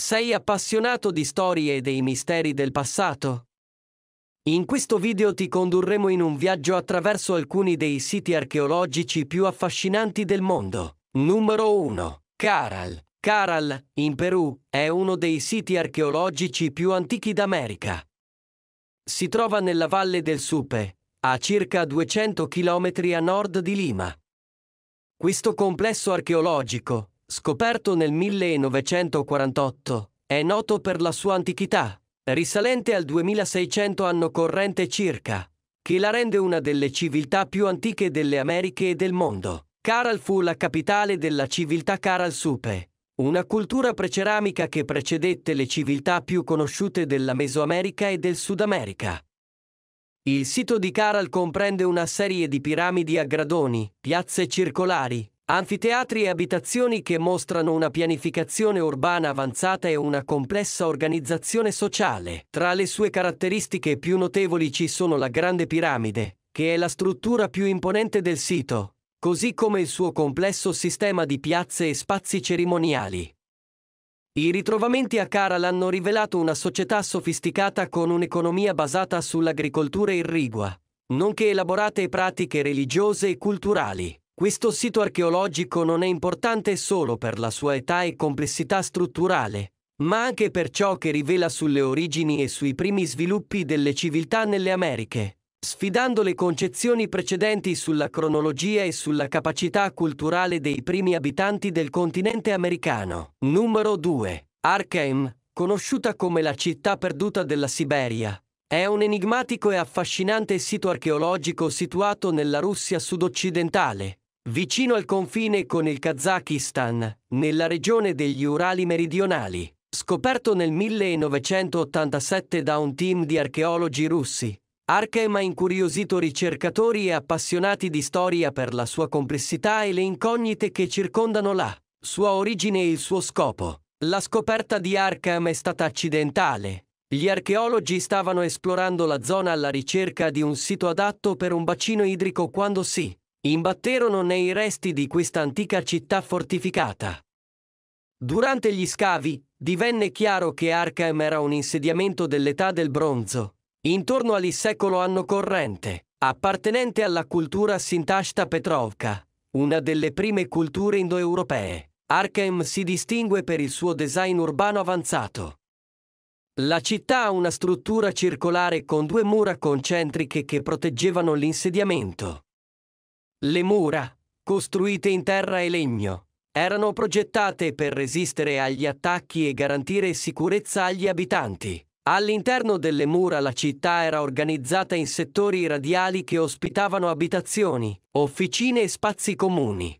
Sei appassionato di storie e dei misteri del passato? In questo video ti condurremo in un viaggio attraverso alcuni dei siti archeologici più affascinanti del mondo. Numero 1. Caral. Caral, in Perù, è uno dei siti archeologici più antichi d'America. Si trova nella valle del Supe, a circa 200 km a nord di Lima. Questo complesso archeologico, scoperto nel 1948, è noto per la sua antichità, risalente al 2600 anno corrente circa, che la rende una delle civiltà più antiche delle Americhe e del mondo. Caral fu la capitale della civiltà Caral Supe, una cultura preceramica che precedette le civiltà più conosciute della Mesoamerica e del Sud America. Il sito di Caral comprende una serie di piramidi a gradoni, piazze circolari, Anfiteatri e abitazioni che mostrano una pianificazione urbana avanzata e una complessa organizzazione sociale. Tra le sue caratteristiche più notevoli ci sono la Grande Piramide, che è la struttura più imponente del sito, così come il suo complesso sistema di piazze e spazi cerimoniali. I ritrovamenti a Caral hanno rivelato una società sofisticata con un'economia basata sull'agricoltura irrigua, nonché elaborate pratiche religiose e culturali. Questo sito archeologico non è importante solo per la sua età e complessità strutturale, ma anche per ciò che rivela sulle origini e sui primi sviluppi delle civiltà nelle Americhe, sfidando le concezioni precedenti sulla cronologia e sulla capacità culturale dei primi abitanti del continente americano. Numero 2. Arkham, conosciuta come la città perduta della Siberia, è un enigmatico e affascinante sito archeologico situato nella Russia sudoccidentale, vicino al confine con il Kazakistan, nella regione degli Urali meridionali. Scoperto nel 1987 da un team di archeologi russi, Arkham ha incuriosito ricercatori e appassionati di storia per la sua complessità e le incognite che circondano la sua origine e il suo scopo. La scoperta di Arkham è stata accidentale. Gli archeologi stavano esplorando la zona alla ricerca di un sito adatto per un bacino idrico quando si imbatterono nei resti di questa antica città fortificata. Durante gli scavi, divenne chiaro che Arkham era un insediamento dell'età del bronzo, intorno al secolo anno corrente, appartenente alla cultura Sintashta Petrovka, una delle prime culture indoeuropee. Arkham si distingue per il suo design urbano avanzato. La città ha una struttura circolare con due mura concentriche che proteggevano l'insediamento. Le mura, costruite in terra e legno, erano progettate per resistere agli attacchi e garantire sicurezza agli abitanti. All'interno delle mura la città era organizzata in settori radiali che ospitavano abitazioni, officine e spazi comuni.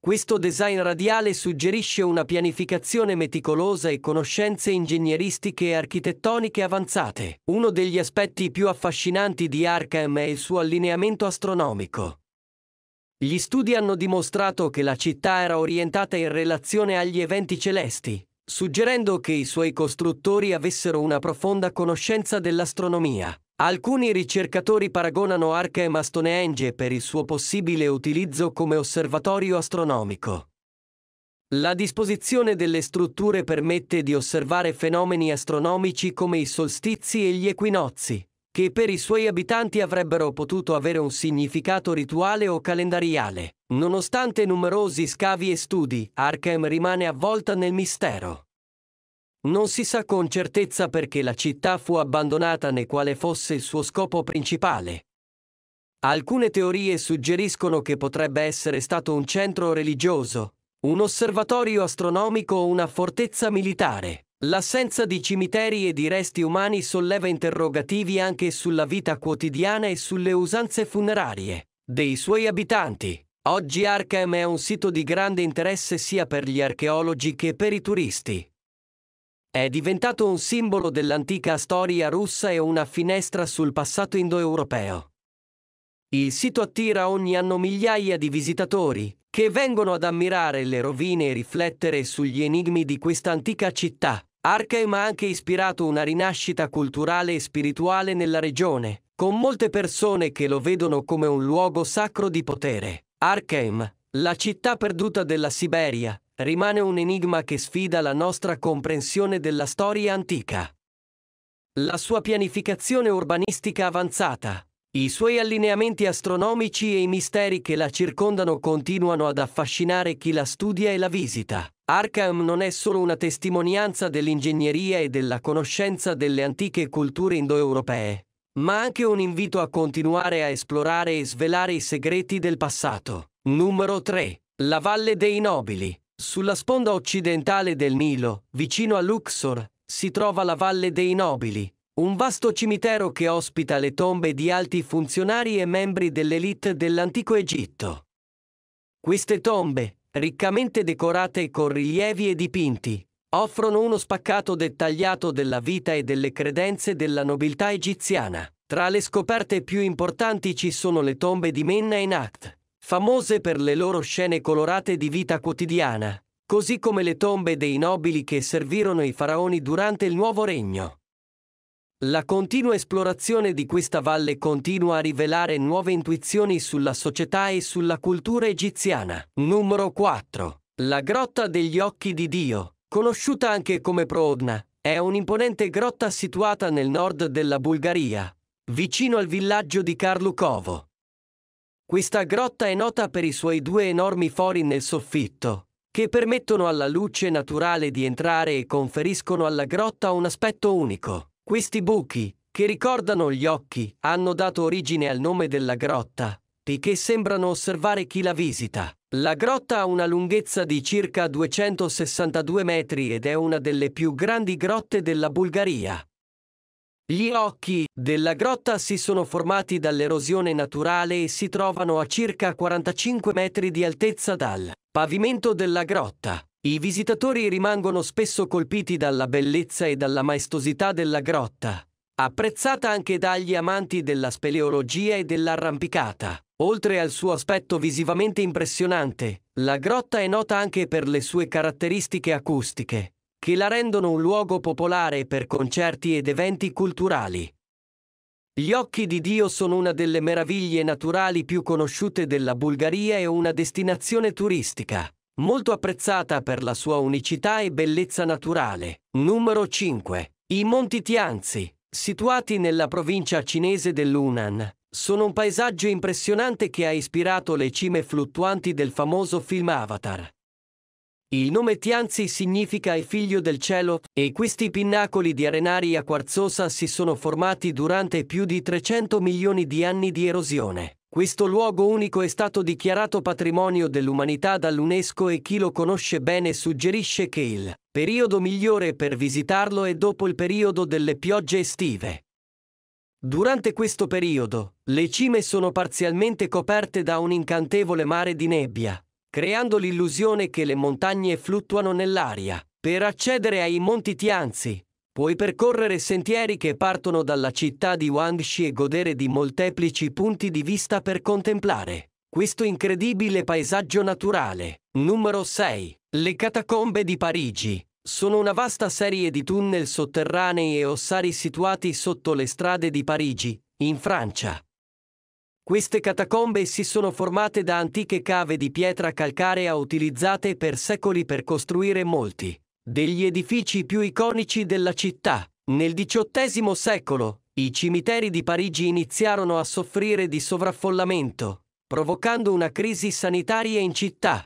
Questo design radiale suggerisce una pianificazione meticolosa e conoscenze ingegneristiche e architettoniche avanzate. Uno degli aspetti più affascinanti di Arkham è il suo allineamento astronomico. Gli studi hanno dimostrato che la città era orientata in relazione agli eventi celesti, suggerendo che i suoi costruttori avessero una profonda conoscenza dell'astronomia. Alcuni ricercatori paragonano Arkham a Stonehenge per il suo possibile utilizzo come osservatorio astronomico. La disposizione delle strutture permette di osservare fenomeni astronomici come i solstizi e gli equinozi, che per i suoi abitanti avrebbero potuto avere un significato rituale o calendariale. Nonostante numerosi scavi e studi, Arkham rimane avvolta nel mistero. Non si sa con certezza perché la città fu abbandonata né quale fosse il suo scopo principale. Alcune teorie suggeriscono che potrebbe essere stato un centro religioso, un osservatorio astronomico o una fortezza militare. L'assenza di cimiteri e di resti umani solleva interrogativi anche sulla vita quotidiana e sulle usanze funerarie dei suoi abitanti. Oggi Arkham è un sito di grande interesse sia per gli archeologi che per i turisti. È diventato un simbolo dell'antica storia russa e una finestra sul passato indoeuropeo. Il sito attira ogni anno migliaia di visitatori, che vengono ad ammirare le rovine e riflettere sugli enigmi di questa antica città. Arkham ha anche ispirato una rinascita culturale e spirituale nella regione, con molte persone che lo vedono come un luogo sacro di potere. Arkham, la città perduta della Siberia, rimane un enigma che sfida la nostra comprensione della storia antica. La sua pianificazione urbanistica avanzata, i suoi allineamenti astronomici e i misteri che la circondano continuano ad affascinare chi la studia e la visita. Arkham non è solo una testimonianza dell'ingegneria e della conoscenza delle antiche culture indoeuropee, ma anche un invito a continuare a esplorare e svelare i segreti del passato. Numero 3. La Valle dei Nobili. Sulla sponda occidentale del Nilo, vicino a Luxor, si trova la Valle dei Nobili, un vasto cimitero che ospita le tombe di alti funzionari e membri dell'elite dell'antico Egitto. Queste tombe, riccamente decorate con rilievi e dipinti, offrono uno spaccato dettagliato della vita e delle credenze della nobiltà egiziana. Tra le scoperte più importanti ci sono le tombe di Menna e Nacht, famose per le loro scene colorate di vita quotidiana, così come le tombe dei nobili che servirono i faraoni durante il nuovo regno. La continua esplorazione di questa valle continua a rivelare nuove intuizioni sulla società e sulla cultura egiziana. Numero 4. La grotta degli occhi di Dio, conosciuta anche come Proodna, è un'imponente grotta situata nel nord della Bulgaria, vicino al villaggio di Karlukovo. Questa grotta è nota per i suoi due enormi fori nel soffitto, che permettono alla luce naturale di entrare e conferiscono alla grotta un aspetto unico. Questi buchi, che ricordano gli occhi, hanno dato origine al nome della grotta, che sembrano osservare chi la visita. La grotta ha una lunghezza di circa 262 metri ed è una delle più grandi grotte della Bulgaria. Gli occhi della grotta si sono formati dall'erosione naturale e si trovano a circa 45 metri di altezza dal pavimento della grotta. I visitatori rimangono spesso colpiti dalla bellezza e dalla maestosità della grotta, apprezzata anche dagli amanti della speleologia e dell'arrampicata. Oltre al suo aspetto visivamente impressionante, la grotta è nota anche per le sue caratteristiche acustiche, che la rendono un luogo popolare per concerti ed eventi culturali. Gli occhi di Dio sono una delle meraviglie naturali più conosciute della Bulgaria e una destinazione turistica molto apprezzata per la sua unicità e bellezza naturale. Numero 5. I Monti Tianzi, situati nella provincia cinese dell'Unan, sono un paesaggio impressionante che ha ispirato le cime fluttuanti del famoso film Avatar. Il nome Tianzi significa il figlio del cielo e questi pinnacoli di arenaria quarzosa si sono formati durante più di 300 milioni di anni di erosione. Questo luogo unico è stato dichiarato patrimonio dell'umanità dall'UNESCO e chi lo conosce bene suggerisce che il periodo migliore per visitarlo è dopo il periodo delle piogge estive. Durante questo periodo, le cime sono parzialmente coperte da un incantevole mare di nebbia, creando l'illusione che le montagne fluttuano nell'aria. Per accedere ai Monti Tianzi, Puoi percorrere sentieri che partono dalla città di Guangxi e godere di molteplici punti di vista per contemplare questo incredibile paesaggio naturale. Numero 6. Le catacombe di Parigi. Sono una vasta serie di tunnel sotterranei e ossari situati sotto le strade di Parigi, in Francia. Queste catacombe si sono formate da antiche cave di pietra calcarea utilizzate per secoli per costruire molti degli edifici più iconici della città. Nel XVIII secolo, i cimiteri di Parigi iniziarono a soffrire di sovraffollamento, provocando una crisi sanitaria in città.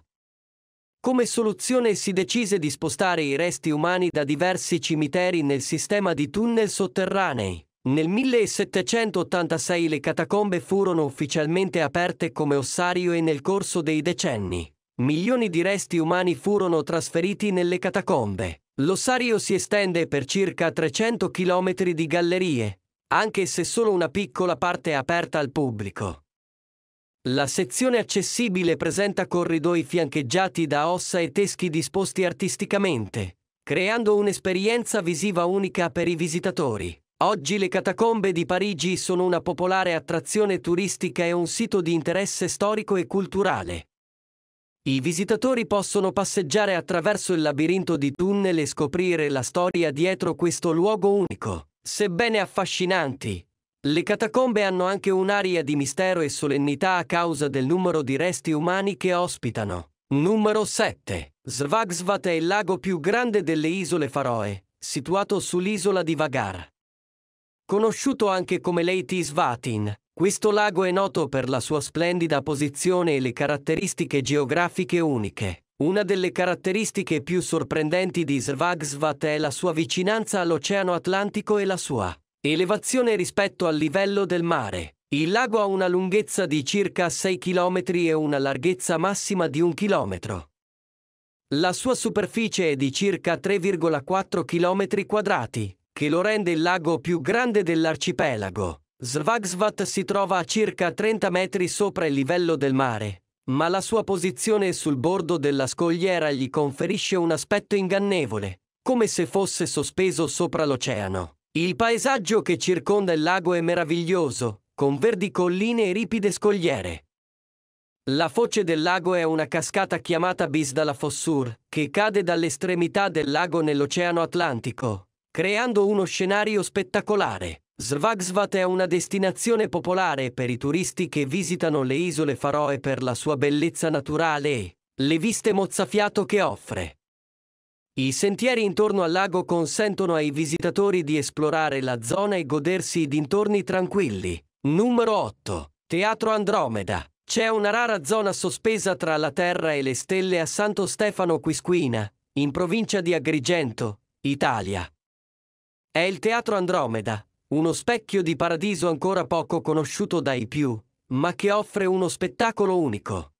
Come soluzione si decise di spostare i resti umani da diversi cimiteri nel sistema di tunnel sotterranei. Nel 1786 le catacombe furono ufficialmente aperte come ossario e nel corso dei decenni Milioni di resti umani furono trasferiti nelle catacombe. L'ossario si estende per circa 300 km di gallerie, anche se solo una piccola parte è aperta al pubblico. La sezione accessibile presenta corridoi fiancheggiati da ossa e teschi disposti artisticamente, creando un'esperienza visiva unica per i visitatori. Oggi le catacombe di Parigi sono una popolare attrazione turistica e un sito di interesse storico e culturale. I visitatori possono passeggiare attraverso il labirinto di tunnel e scoprire la storia dietro questo luogo unico. Sebbene affascinanti, le catacombe hanno anche un'aria di mistero e solennità a causa del numero di resti umani che ospitano. Numero 7. Svagdsvat è il lago più grande delle isole Faroe, situato sull'isola di Vagar. Conosciuto anche come Leyte Svatin, questo lago è noto per la sua splendida posizione e le caratteristiche geografiche uniche. Una delle caratteristiche più sorprendenti di Svagdsvat è la sua vicinanza all'Oceano Atlantico e la sua elevazione rispetto al livello del mare. Il lago ha una lunghezza di circa 6 km e una larghezza massima di 1 km. La sua superficie è di circa 3,4 km quadrati, che lo rende il lago più grande dell'arcipelago. Svagsvat si trova a circa 30 metri sopra il livello del mare, ma la sua posizione sul bordo della scogliera gli conferisce un aspetto ingannevole, come se fosse sospeso sopra l'oceano. Il paesaggio che circonda il lago è meraviglioso, con verdi colline e ripide scogliere. La foce del lago è una cascata chiamata Bis dalla Fossur, che cade dall'estremità del lago nell'Oceano Atlantico, creando uno scenario spettacolare. Svagsvat è una destinazione popolare per i turisti che visitano le isole Faroe per la sua bellezza naturale e le viste mozzafiato che offre. I sentieri intorno al lago consentono ai visitatori di esplorare la zona e godersi i dintorni tranquilli. Numero 8. Teatro Andromeda. C'è una rara zona sospesa tra la terra e le stelle a Santo Stefano Quisquina, in provincia di Agrigento, Italia. È il Teatro Andromeda, uno specchio di paradiso ancora poco conosciuto dai più, ma che offre uno spettacolo unico.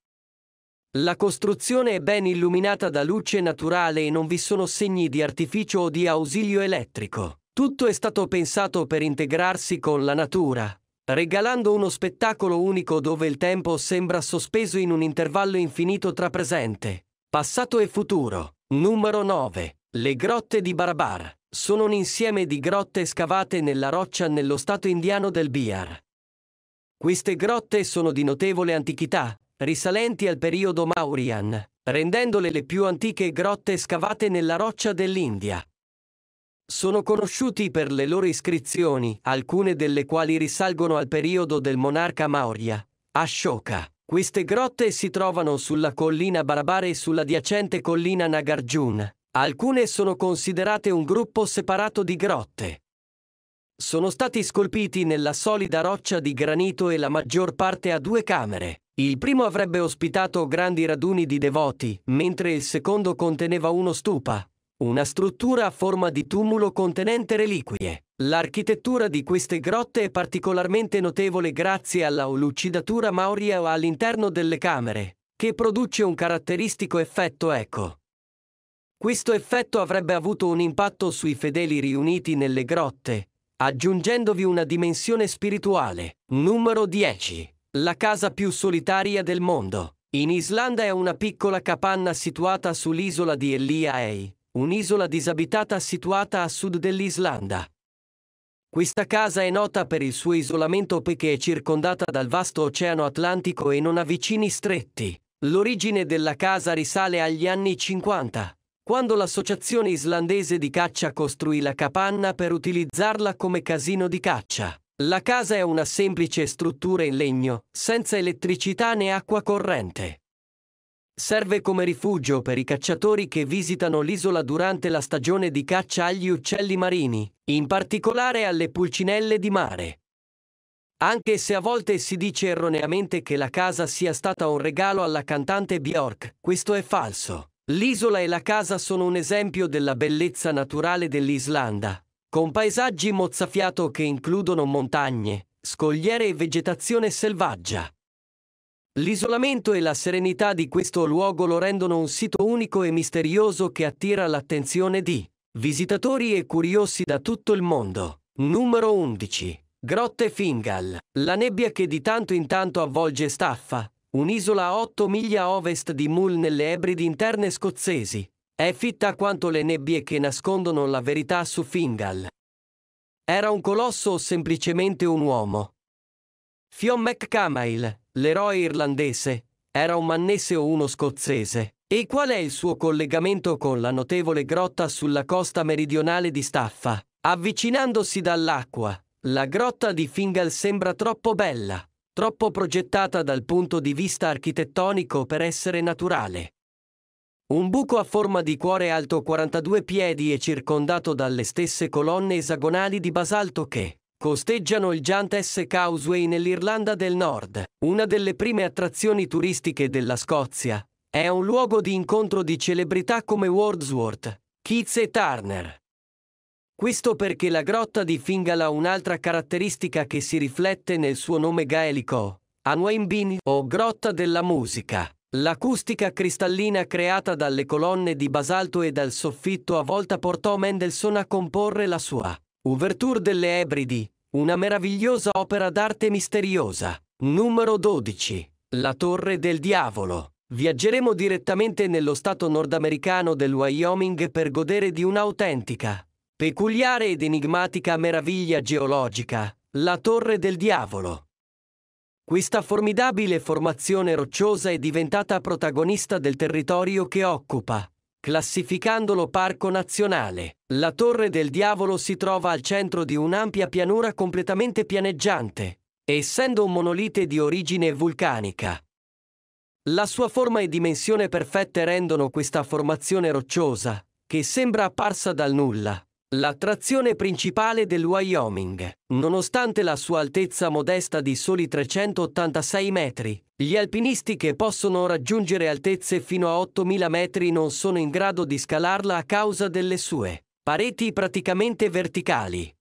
La costruzione è ben illuminata da luce naturale e non vi sono segni di artificio o di ausilio elettrico. Tutto è stato pensato per integrarsi con la natura, regalando uno spettacolo unico dove il tempo sembra sospeso in un intervallo infinito tra presente, passato e futuro. Numero 9. Le grotte di Barabar sono un insieme di grotte scavate nella roccia nello stato indiano del Bihar. Queste grotte sono di notevole antichità, risalenti al periodo Mauryan, rendendole le più antiche grotte scavate nella roccia dell'India. Sono conosciuti per le loro iscrizioni, alcune delle quali risalgono al periodo del monarca Maurya, Ashoka. Queste grotte si trovano sulla collina Barabare e sull'adiacente collina Nagarjuna, Alcune sono considerate un gruppo separato di grotte. Sono stati scolpiti nella solida roccia di granito e la maggior parte a due camere. Il primo avrebbe ospitato grandi raduni di devoti, mentre il secondo conteneva uno stupa, una struttura a forma di tumulo contenente reliquie. L'architettura di queste grotte è particolarmente notevole grazie alla lucidatura mauria all'interno delle camere, che produce un caratteristico effetto eco. Questo effetto avrebbe avuto un impatto sui fedeli riuniti nelle grotte, aggiungendovi una dimensione spirituale. Numero 10. La casa più solitaria del mondo. In Islanda è una piccola capanna situata sull'isola di Eliaei, un'isola disabitata situata a sud dell'Islanda. Questa casa è nota per il suo isolamento perché è circondata dal vasto oceano Atlantico e non ha vicini stretti. L'origine della casa risale agli anni 50 quando l'associazione islandese di caccia costruì la capanna per utilizzarla come casino di caccia. La casa è una semplice struttura in legno, senza elettricità né acqua corrente. Serve come rifugio per i cacciatori che visitano l'isola durante la stagione di caccia agli uccelli marini, in particolare alle pulcinelle di mare. Anche se a volte si dice erroneamente che la casa sia stata un regalo alla cantante Bjork, questo è falso. L'isola e la casa sono un esempio della bellezza naturale dell'Islanda, con paesaggi mozzafiato che includono montagne, scogliere e vegetazione selvaggia. L'isolamento e la serenità di questo luogo lo rendono un sito unico e misterioso che attira l'attenzione di visitatori e curiosi da tutto il mondo. Numero 11. Grotte Fingal. La nebbia che di tanto in tanto avvolge Staffa, un'isola a 8 miglia a ovest di Mull nelle Ebridi interne scozzesi. È fitta quanto le nebbie che nascondono la verità su Fingal. Era un colosso o semplicemente un uomo? Fionn McCamail, l'eroe irlandese, era un mannese o uno scozzese. E qual è il suo collegamento con la notevole grotta sulla costa meridionale di Staffa? Avvicinandosi dall'acqua, la grotta di Fingal sembra troppo bella troppo progettata dal punto di vista architettonico per essere naturale. Un buco a forma di cuore alto 42 piedi e circondato dalle stesse colonne esagonali di basalto che costeggiano il Giant S. Causeway nell'Irlanda del Nord, una delle prime attrazioni turistiche della Scozia. È un luogo di incontro di celebrità come Wordsworth, Keats e Turner. Questo perché la grotta di Fingala ha un'altra caratteristica che si riflette nel suo nome gaelico, Anwain o Grotta della Musica. L'acustica cristallina creata dalle colonne di basalto e dal soffitto a volta portò Mendelssohn a comporre la sua Ouverture delle Ebridi, una meravigliosa opera d'arte misteriosa. Numero 12. La Torre del Diavolo. Viaggeremo direttamente nello stato nordamericano del Wyoming per godere di un'autentica, peculiare ed enigmatica meraviglia geologica, la Torre del Diavolo. Questa formidabile formazione rocciosa è diventata protagonista del territorio che occupa, classificandolo parco nazionale. La Torre del Diavolo si trova al centro di un'ampia pianura completamente pianeggiante, essendo un monolite di origine vulcanica. La sua forma e dimensione perfette rendono questa formazione rocciosa, che sembra apparsa dal nulla, L'attrazione principale del Wyoming, nonostante la sua altezza modesta di soli 386 metri, gli alpinisti che possono raggiungere altezze fino a 8000 metri non sono in grado di scalarla a causa delle sue pareti praticamente verticali.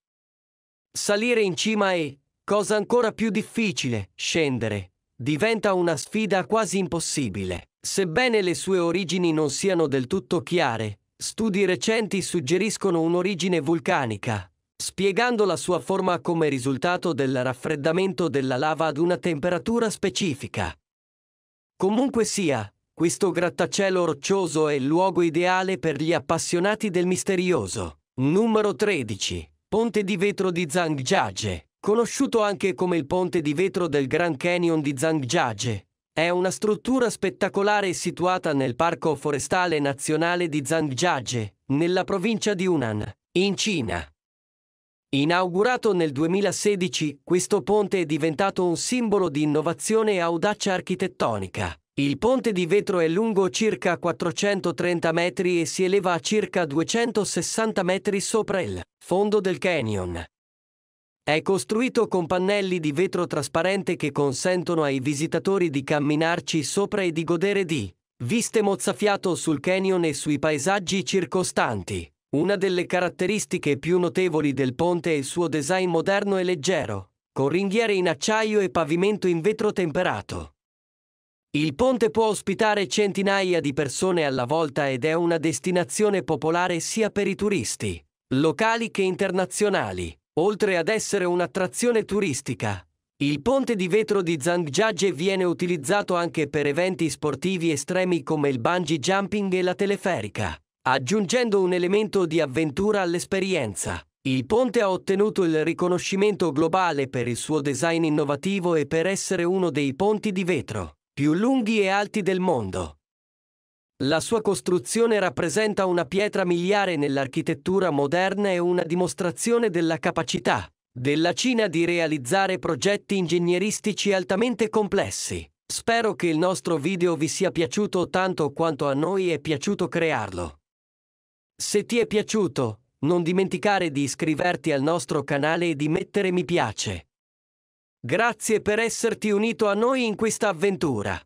Salire in cima è, cosa ancora più difficile, scendere. Diventa una sfida quasi impossibile. Sebbene le sue origini non siano del tutto chiare, Studi recenti suggeriscono un'origine vulcanica, spiegando la sua forma come risultato del raffreddamento della lava ad una temperatura specifica. Comunque sia, questo grattacielo roccioso è il luogo ideale per gli appassionati del misterioso. Numero 13. Ponte di vetro di Zhangjiajie, conosciuto anche come il ponte di vetro del Grand Canyon di Zhangjiajie, è una struttura spettacolare situata nel Parco Forestale Nazionale di Zhangjiajie, nella provincia di Hunan, in Cina. Inaugurato nel 2016, questo ponte è diventato un simbolo di innovazione e audacia architettonica. Il ponte di vetro è lungo circa 430 metri e si eleva a circa 260 metri sopra il fondo del canyon. È costruito con pannelli di vetro trasparente che consentono ai visitatori di camminarci sopra e di godere di viste mozzafiato sul canyon e sui paesaggi circostanti. Una delle caratteristiche più notevoli del ponte è il suo design moderno e leggero, con ringhiere in acciaio e pavimento in vetro temperato. Il ponte può ospitare centinaia di persone alla volta ed è una destinazione popolare sia per i turisti, locali che internazionali. Oltre ad essere un'attrazione turistica, il ponte di vetro di Zhangjiajie viene utilizzato anche per eventi sportivi estremi come il bungee jumping e la teleferica, aggiungendo un elemento di avventura all'esperienza. Il ponte ha ottenuto il riconoscimento globale per il suo design innovativo e per essere uno dei ponti di vetro più lunghi e alti del mondo. La sua costruzione rappresenta una pietra miliare nell'architettura moderna e una dimostrazione della capacità della Cina di realizzare progetti ingegneristici altamente complessi. Spero che il nostro video vi sia piaciuto tanto quanto a noi è piaciuto crearlo. Se ti è piaciuto, non dimenticare di iscriverti al nostro canale e di mettere mi piace. Grazie per esserti unito a noi in questa avventura.